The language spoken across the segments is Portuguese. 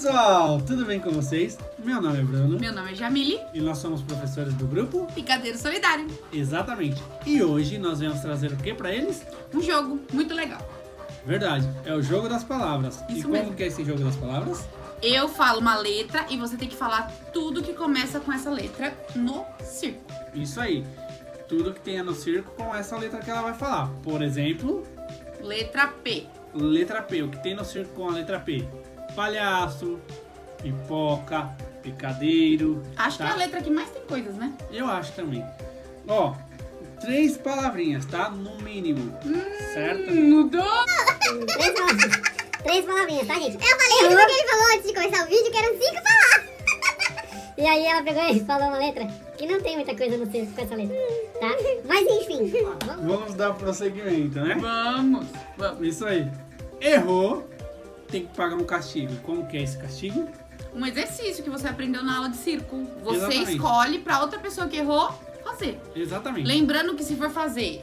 pessoal, tudo bem com vocês? Meu nome é Bruno Meu nome é Jamile, e nós somos professores do grupo Picadeiro Solidário. Exatamente. E hoje nós vamos trazer o que pra eles? Um jogo muito legal. Verdade, é o jogo das palavras. e Isso como mesmo. que é esse jogo das palavras? Eu falo uma letra e você tem que falar tudo que começa com essa letra no círculo. Isso aí. Tudo que tenha no circo com essa letra que ela vai falar. Por exemplo, Letra P. letra P. O que tem no circo com a letra P? Palhaço, pipoca, picadeiro. Acho tá? que é a letra que mais tem coisas, né? Eu acho também. Ó, três palavrinhas, tá? No mínimo. certo? Mudou! Três palavrinhas. Três palavrinhas, tá, gente? Eu falei tudo que ele falou antes de começar o vídeo, que eram cinco palavras. E aí ela pegou e falou uma letra que não tem muita coisa no texto com essa letra, tá? Mas enfim, vamos Vamos dar prosseguimento, né? Vamos, vamos. Isso aí. Errou, tem que pagar um castigo. Como que é esse castigo? Um exercício que você aprendeu na aula de circo. Você Exatamente. escolhe pra outra pessoa que errou fazer. Exatamente. Lembrando que se for fazer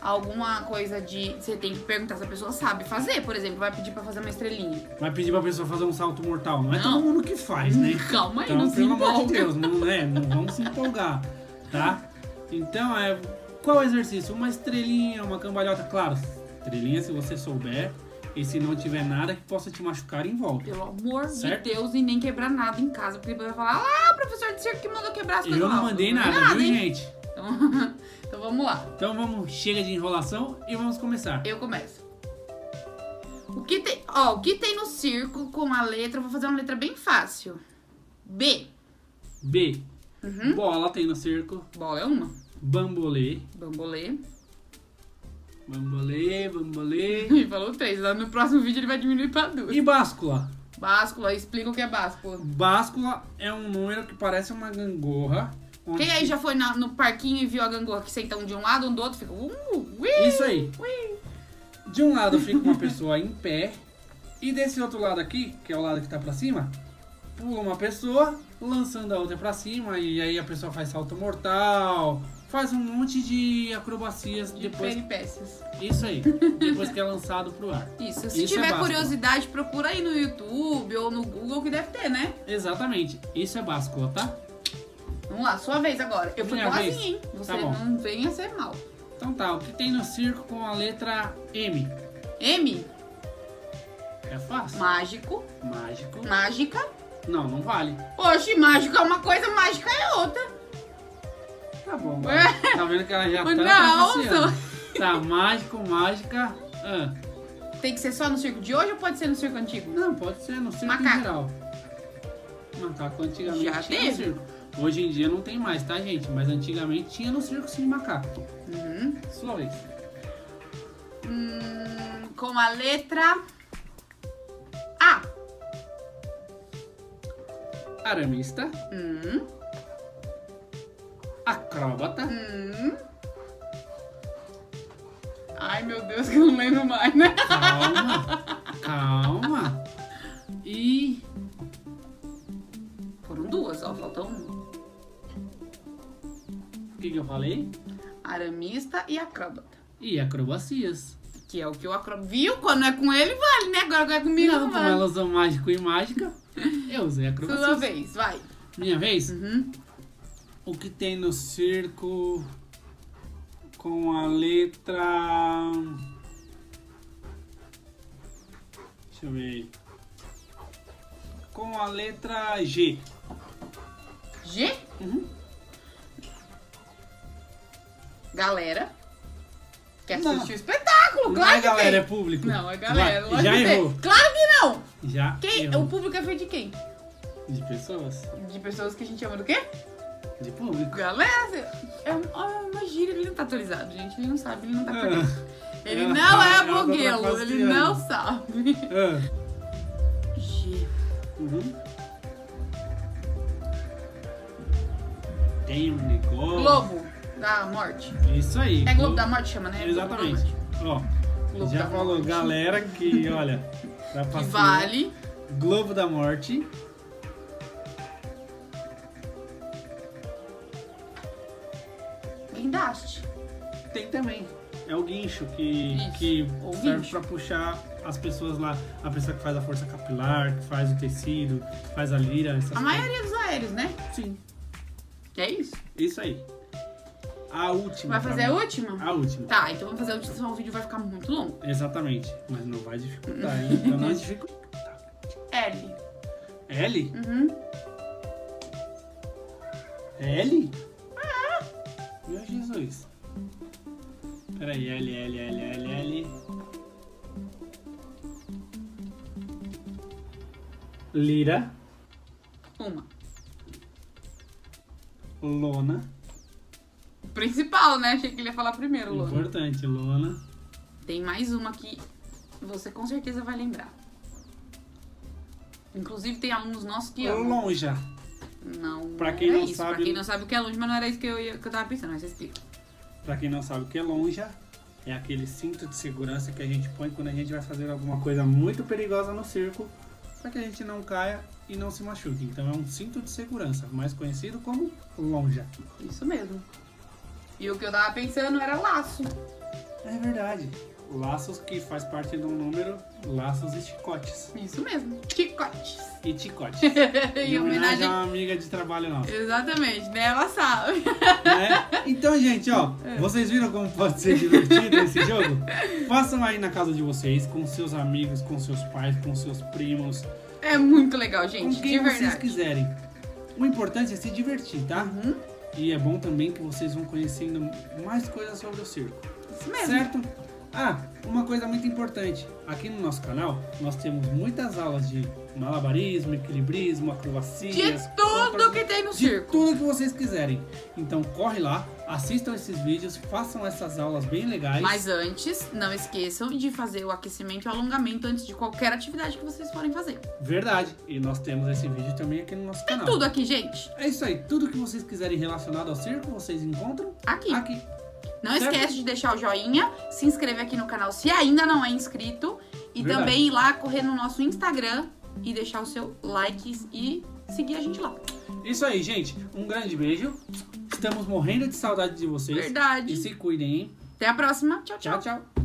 alguma coisa de. Você tem que perguntar se a pessoa sabe fazer. Por exemplo, vai pedir pra fazer uma estrelinha. Vai pedir pra pessoa fazer um salto mortal. Não é Não. todo mundo que faz, né? Calma aí, Então, não se pelo amor de empolga. Deus, não, é, não vamos se empolgar, tá? Então, é, qual é o exercício? Uma estrelinha, uma cambalhota, claro. Estrelinha se você souber e se não tiver nada que possa te machucar em volta. Pelo amor Certo? de Deus, e nem quebrar nada em casa. Porque vai falar, ah, o professor de circo que mandou quebrar as coisas. Eu não mandei nada, viu, hein? gente? Então, então vamos lá. Então vamos, chega de enrolação e vamos começar. Eu começo. O que tem, ó, o que tem no circo com a letra? Vou fazer uma letra bem fácil. B. B. Uhum. Bola tem no circo. Bola é uma. Bambolê. Bambolê. Bambolê, bambolê. Ele falou três. No próximo vídeo ele vai diminuir pra duas. E báscula? Báscula, explica o que é báscula. Báscula é um número que parece uma gangorra. Quem aí já foi na- no parquinho e viu a gangorra que senta um de um lado, um do outro, fica. Uh, ui, Isso aí. ui. De um lado fica uma pessoa em pé. E desse outro lado aqui, que é o lado que tá pra cima, pula uma pessoa, lançando a outra pra cima. E aí a pessoa faz salto mortal. Faz um monte de acrobacias De depois. peripécias. Isso aí. Depois que é lançado pro ar. Isso. Se Isso é tiver báscula. curiosidade, procura aí no YouTube ou no Google que deve ter, né? Exatamente. Isso é báscula, tá? Vamos lá, sua vez agora. Eu fui Minha boazinha, vez? hein? Você Tá não venha ser mal. Então tá, o que tem no circo com a letra M? M, É fácil. mágico, Mágico. mágica. Não, não vale. Oxe, mágico é uma coisa, mágica é outra. Tá bom, vai. Tá vendo que ela já tá Não. Tá, mágico, mágica. Ah, Tem que ser só no circo de hoje ou pode ser no circo antigo? não, pode ser no circo Macaco. em geral. Macaco antigamente Já tinha teve? no circo. Hoje em dia não tem mais, tá, gente? Mas antigamente tinha no circo sim macaco. Uhum. Sua vez. Hum, com a letra A. Aramista, Hum, acróbata, hum. Ai, meu Deus, que eu não lembro mais, né? calma, calma. E Foram duas, ó, faltou um. o que, que eu falei? Aramista e acróbata. E acrobacias. Que é o que o acróbata... Viu? Quando é com ele, vale, né? Agora é comigo, Não, não, como vale. ela usou mágico e mágica, eu usei acrobacias. Sua vez, vai. Minha vez? Uhum. O que tem no circo com a letra. Deixa eu ver. Com a letra G. G, Uhum. galera. Quer Não. assistir o espetáculo? Não Claro é que galera, tem. é público. Não, é galera. Já que tem. errou. Claro que não. Já. Quem, errou. o público é feito de quem? De pessoas. De pessoas que a gente chama do quê? De público. Galera, é um- ó, uma gíria, ele não tá atualizado, gente. Ele não sabe, ele não tá por dentro. Ah, Ele É, não é tá blogueiro, ele não sabe. ah. G. Uhum. Tem um negócio. Globo da morte. Isso aí. É Globo da Morte chama, né? Exatamente. Ó, Globo já falou, Morte. galera, que olha, tá Que vale. Globo da Morte. Guindaste. Tem também. É o guincho que, Isso, que o serve guincho. pra puxar as pessoas lá, a pessoa que faz a força capilar, que faz o tecido, que faz a lira, essas A coisas. maioria dos aéreos, né? Sim, É isso. isso aí. A última. Vai pra fazer a mim. última? A última. Tá, então vamos fazer a última, senão o vídeo vai ficar muito longo. Exatamente. Mas não vai dificultar, hein? Então não dificulta. L. L? Uhum. L? Meu Jesus. Peraí, L, L, L, L, L. Lira, Uma. lona. Principal, né? Achei que ele ia falar primeiro, Lô. Importante, lona. Tem mais uma que você com certeza vai lembrar. Inclusive tem alunos nossos que amam. Lonja. Não, Pra não quem era não isso. sabe- Pra quem não sabe o que é longe, mas não era isso que eu, ia, que eu tava pensando, mas você explica. Pra quem não sabe o que é lonja, é aquele cinto de segurança que a gente põe quando a gente vai fazer alguma coisa muito perigosa no circo, para que a gente não caia e não se machuque. Então é um cinto de segurança, mais conhecido como lonja. Isso mesmo. E o que eu tava pensando era laço. É verdade. Laços que faz parte do número laços e chicotes. Isso mesmo. Chicotes. E chicotes. em Em homenagem a uma amiga de trabalho nossa. Exatamente, né? Ela sabe. né? Então, gente, ó, É. vocês viram como pode ser divertido esse jogo? Façam aí na casa de vocês, com seus amigos, com seus pais, com seus primos, É muito legal, com gente. quem de vocês verdade. quiserem. O importante é se divertir, tá? Uhum. E é bom também que vocês vão conhecendo mais coisas sobre o circo. Isso mesmo. Certo? Ah, uma coisa muito importante. Aqui no nosso canal, nós temos muitas aulas de malabarismo, equilibrismo, acrobacias. De tudo que tem no de circo. tudo que vocês quiserem. Então corre lá, assistam esses vídeos, façam essas aulas bem legais. Mas antes, não esqueçam de fazer o aquecimento e o alongamento antes de qualquer atividade que vocês forem fazer. Verdade. E nós temos esse vídeo também aqui no nosso É canal. tudo aqui, gente. É isso aí. Tudo que vocês quiserem relacionado ao circo, vocês encontram Aqui. aqui. Não esquece de deixar o joinha, se inscrever aqui no canal se ainda não é inscrito. E Verdade. também ir lá correr no nosso Instagram e deixar o seu like e seguir a gente lá. Isso aí, gente. Um grande beijo. Estamos morrendo de saudade de vocês. Verdade. E se cuidem, hein? Até a próxima. Tchau, tchau. Tchau, tchau.